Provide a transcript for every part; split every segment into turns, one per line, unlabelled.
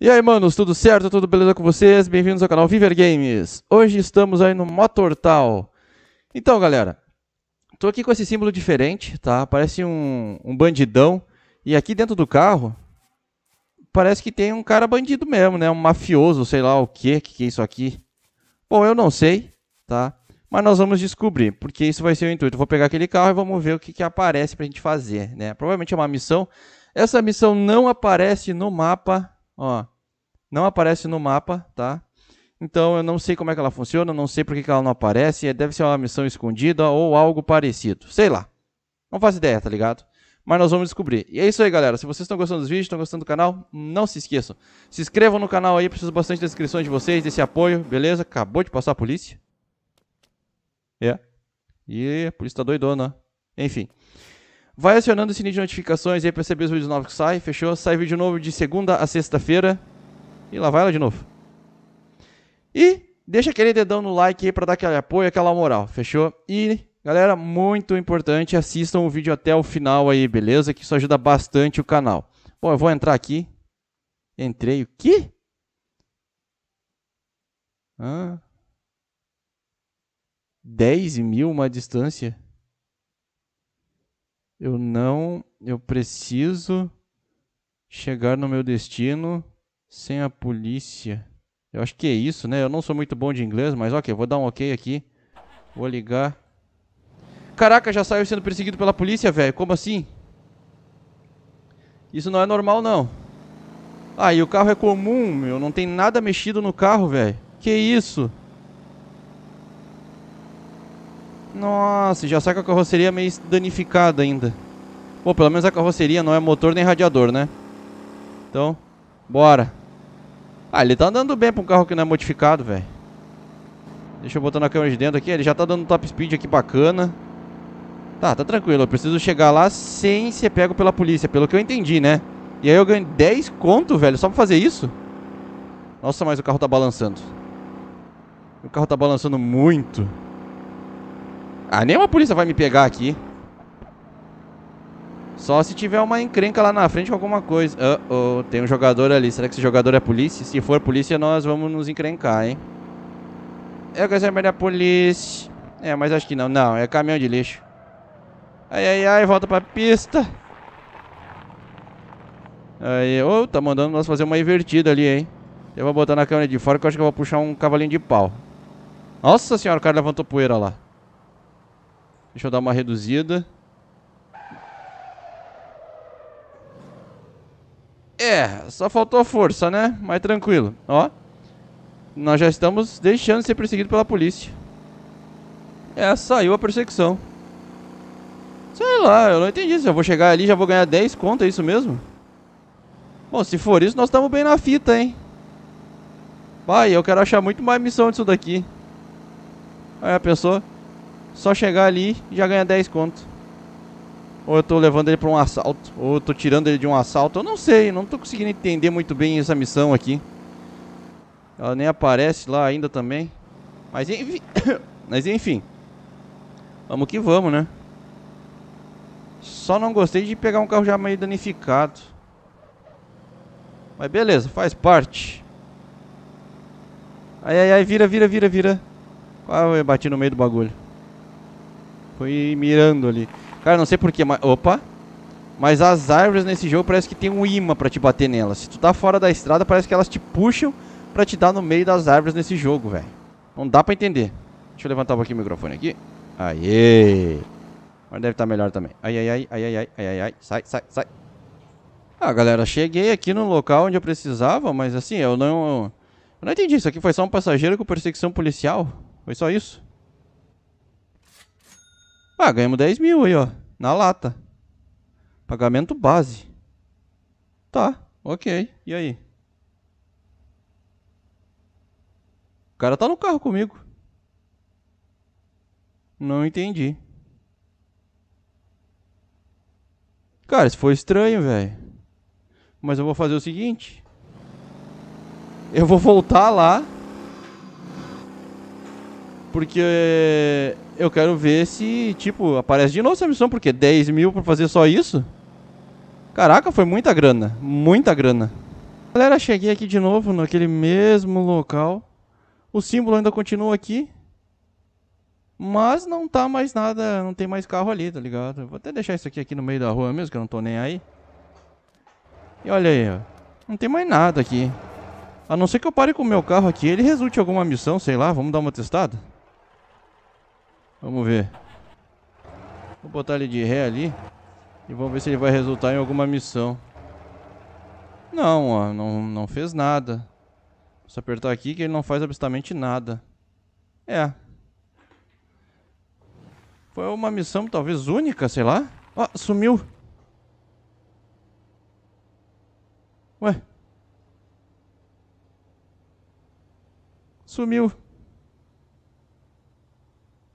E aí, manos, tudo certo? Tudo beleza com vocês? Bem-vindos ao canal Viver Games. Hoje estamos aí no Motortal. Então, galera, tô aqui com esse símbolo diferente, tá? Parece um, um bandidão. E aqui dentro do carro, parece que tem um cara bandido mesmo, né? Um mafioso, sei lá o que, que é isso aqui. Bom, eu não sei, tá? Mas nós vamos descobrir, porque isso vai ser o intuito. vou pegar aquele carro e vamos ver o que, que aparece pra gente fazer, né? Provavelmente é uma missão. Essa missão não aparece no mapa Ó, não aparece no mapa, tá? Então eu não sei como é que ela funciona, não sei por que, ela não aparece. Deve ser uma missão escondida ou algo parecido. Sei lá. Não faço ideia, tá ligado? Mas nós vamos descobrir. E é isso aí, galera. Se vocês estão gostando dos vídeos, estão gostando do canal, não se esqueçam. Se inscrevam no canal aí, preciso bastante inscrições de vocês, desse apoio, beleza? Acabou de passar a polícia. É. E a polícia tá doidona. Enfim. Vai acionando o sininho de notificações aí para receber os vídeos novos que saem, fechou? Sai vídeo novo de segunda a sexta-feira. E lá vai ela de novo. E deixa aquele dedão no like aí para dar aquele apoio, aquela moral, fechou? E galera, muito importante, assistam o vídeo até o final aí, beleza? Que isso ajuda bastante o canal. Bom, eu vou entrar aqui. Entrei, o quê? Ah. 10 mil uma distância? Eu não. Eu preciso chegar no meu destino sem a polícia. Eu acho que é isso, né? Eu não sou muito bom de inglês, mas ok, vou dar um ok aqui. Vou ligar. Caraca, já saiu sendo perseguido pela polícia, velho. Como assim? Isso não é normal, não. Ah, e o carro é comum, meu. Não tem nada mexido no carro, velho. Que isso? Nossa, já sai com a carroceria meio danificada ainda. Pô, pelo menos a carroceria não é motor nem radiador, né? Então, bora. Ah, ele tá andando bem pra um carro que não é modificado, velho. Deixa eu botar na câmera de dentro aqui. Ele já tá dando top speed aqui bacana. Tá, tá tranquilo. Eu preciso chegar lá sem ser pego pela polícia, pelo que eu entendi, né? E aí eu ganho 10 conto, velho, só pra fazer isso? Nossa, mas o carro tá balançando. O carro tá balançando muito. Ah, nenhuma polícia vai me pegar aqui. Só se tiver uma encrenca lá na frente com alguma coisa. Oh, oh, tem um jogador ali. Será que esse jogador é polícia? Se for polícia, nós vamos nos encrencar, hein? Eu quero saber da polícia. É, mas acho que não. Não, é caminhão de lixo. Ai, ai, ai, volta pra pista. Aí, ô, oh, tá mandando nós fazer uma invertida ali, hein? Eu vou botar na câmera de fora que eu acho que eu vou puxar um cavalinho de pau. Nossa senhora, o cara levantou poeira lá. Deixa eu dar uma reduzida. É, só faltou força, né? Mas tranquilo. Ó. Nós já estamos deixando de ser perseguido pela polícia. É, saiu a perseguição. Sei lá, eu não entendi. Se eu vou chegar ali já vou ganhar 10 conto, é isso mesmo? Bom, se for isso, nós estamos bem na fita, hein? Pai, eu quero achar muito mais missão disso daqui. Aí a pessoa... Só chegar ali já ganha 10 conto. Ou eu tô levando ele pra um assalto. Ou eu tô tirando ele de um assalto. Eu não sei, não tô conseguindo entender muito bem essa missão aqui. Ela nem aparece lá ainda também. Mas enfim. Mas enfim. Vamos que vamos, né? Só não gostei de pegar um carro já meio danificado. Mas beleza, faz parte. Ai, ai, ai, vira, vira, vira, vira. Quase eu bati no meio do bagulho. Foi mirando ali. Cara, não sei porquê, mas... Opa! Mas as árvores nesse jogo parece que tem um imã pra te bater nelas. Se tu tá fora da estrada, parece que elas te puxam pra te dar no meio das árvores nesse jogo, velho. Não dá pra entender. Deixa eu levantar um pouquinho o microfone aqui. Aê! Agora deve estar tá melhor também. Ai, ai, ai, ai, ai, ai, ai, ai, sai, sai, sai. Ah, galera, cheguei aqui no local onde eu precisava, mas assim, eu não... Eu não entendi, isso aqui foi só um passageiro com perseguição policial? Foi só isso? Ah, ganhamos 10 mil aí, ó. Na lata. Pagamento base. Tá, ok. E aí? O cara tá no carro comigo. Não entendi. Cara, isso foi estranho, velho. Mas eu vou fazer o seguinte. Eu vou voltar lá. Porque eu quero ver se, tipo, aparece de novo essa missão, porque 10 mil pra fazer só isso? Caraca, foi muita grana. Muita grana. Galera, cheguei aqui de novo naquele mesmo local. O símbolo ainda continua aqui. Mas não tá mais nada, não tem mais carro ali, tá ligado? Vou até deixar isso aqui, aqui no meio da rua mesmo, que eu não tô nem aí. E olha aí, ó. Não tem mais nada aqui. A não ser que eu pare com o meu carro aqui ele resulte em alguma missão, sei lá. Vamos dar uma testada? Vamos ver. Vou botar ele de ré ali. E vamos ver se ele vai resultar em alguma missão. Não, ó. Não, não fez nada. Só apertar aqui que ele não faz absolutamente nada. É. Foi uma missão talvez única, sei lá. Ó, sumiu. Ué. Sumiu.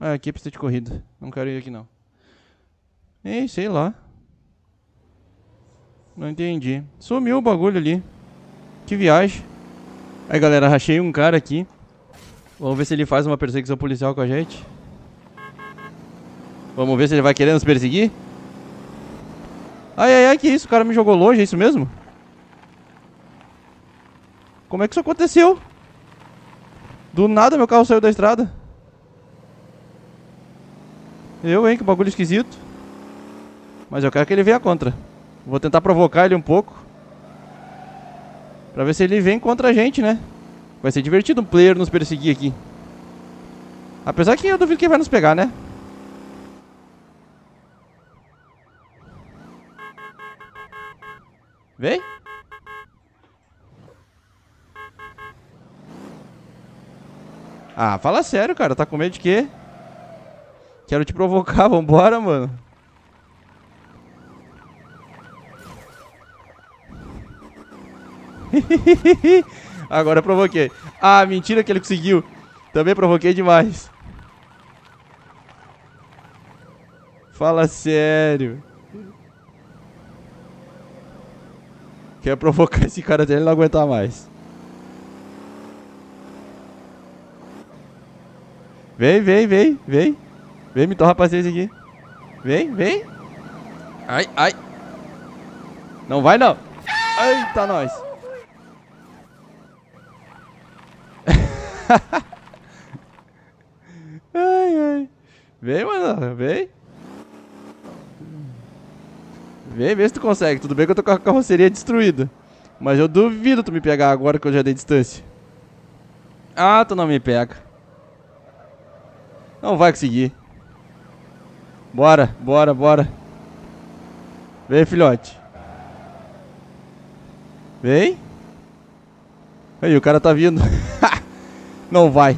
Ah, aqui é pista de corrida. Não quero ir aqui não. Ei, sei lá. Não entendi. Sumiu o bagulho ali. Que viagem. Aí galera, rachei um cara aqui. Vamos ver se ele faz uma perseguição policial com a gente. Vamos ver se ele vai querer nos perseguir. Ai, ai, ai, que isso? O cara me jogou longe, é isso mesmo? Como é que isso aconteceu? Do nada meu carro saiu da estrada. Eu, hein? Que bagulho esquisito. Mas eu quero que ele venha contra. Vou tentar provocar ele um pouco. Pra ver se ele vem contra a gente, né? Vai ser divertido um player nos perseguir aqui. Apesar que eu duvido que ele vai nos pegar, né? Vem. Ah, fala sério, cara. Tá com medo de quê? Quero te provocar, vambora, mano. Agora eu provoquei. Ah, mentira que ele conseguiu. Também provoquei demais. Fala sério. Quer provocar esse cara até ele não aguentar mais. Vem, vem, vem, vem. Vem, me torra paciência aqui. Vem, vem. Ai, ai. Não vai não. Eita, nós. ai, ai. Vem, mano, vem. Vem, vê se tu consegue. Tudo bem que eu tô com a carroceria destruída. Mas eu duvido tu me pegar agora que eu já dei distância. Ah, tu não me pega. Não vai conseguir. Bora, bora, bora. Vem, filhote. Vem. Aí, o cara tá vindo. Não vai.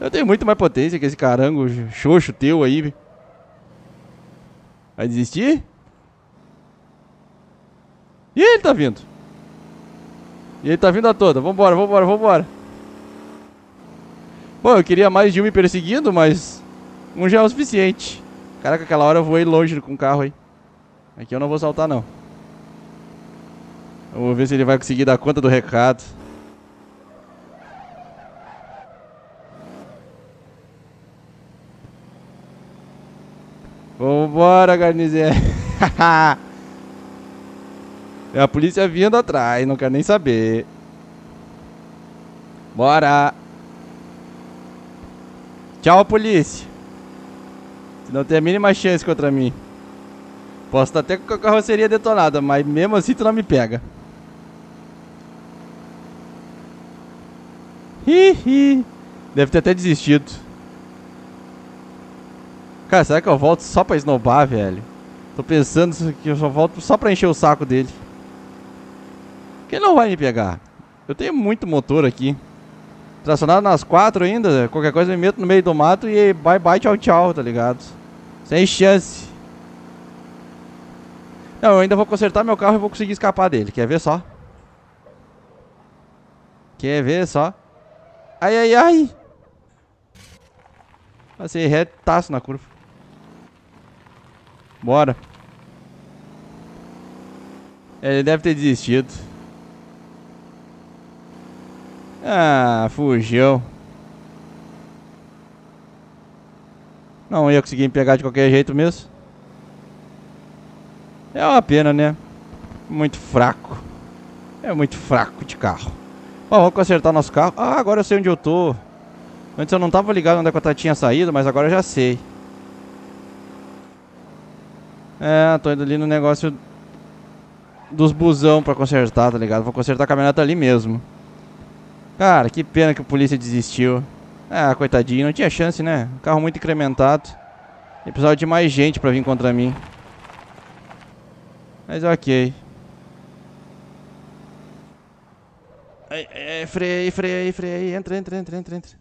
Eu tenho muito mais potência que esse carango xoxo teu aí. Vai desistir? E ele tá vindo. E ele tá vindo a toda. Vambora, vambora, vambora. Bom, eu queria mais de um me perseguindo, mas um já é o suficiente. Caraca, aquela hora eu voei longe com o carro aí. Aqui eu não vou saltar, não. Vamos ver se ele vai conseguir dar conta do recado. Vambora, Garnizé. é a polícia vindo atrás, não quero nem saber. Bora! Tchau, polícia. Não tem a mínima chance contra mim. Posso estar até com a carroceria detonada, mas mesmo assim tu não me pega. Hihi. Deve ter até desistido. Cara, será que eu volto só pra esnobar, velho? Tô pensando que eu só volto só pra encher o saco dele. Quem não vai me pegar? Eu tenho muito motor aqui. Tracionado nas quatro ainda, qualquer coisa eu me meto no meio do mato e bye bye, tchau tchau, tá ligado? Sem chance. Não, eu ainda vou consertar meu carro e vou conseguir escapar dele. Quer ver só? Quer ver só? Ai, ai, ai! Passei retaço na curva. Bora. Ele deve ter desistido. Ah, fugiu. Não ia conseguir pegar de qualquer jeito mesmo. É uma pena, né? Muito fraco. É muito fraco de carro. Bom, vamos consertar nosso carro. Ah, agora eu sei onde eu tô. Antes eu não tava ligado onde é a tinha saído, mas agora eu já sei. É, tô indo ali no negócio dos busão pra consertar, tá ligado? Vou consertar a caminhoneta ali mesmo. Cara, que pena que o polícia desistiu. Ah, coitadinho, não tinha chance, né? Carro muito incrementado. E precisava de mais gente pra vir contra mim. Mas ok. Ai, ai, freia, freia, freia. Entra, entra, entra, entra, entra.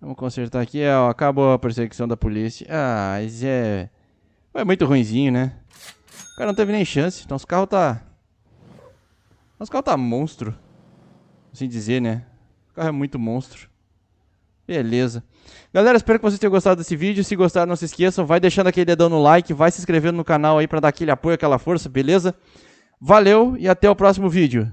Vamos consertar aqui. É, ó, acabou a perseguição da polícia. Ah, mas é... É muito ruinzinho, né? O cara não teve nem chance. Nosso carro tá... Nosso carro tá monstro. Assim dizer, né? O carro é muito monstro. Beleza. Galera, espero que vocês tenham gostado desse vídeo. Se gostaram, não se esqueçam. Vai deixando aquele dedão no like. Vai se inscrevendo no canal aí pra dar aquele apoio, aquela força, beleza? Valeu e até o próximo vídeo.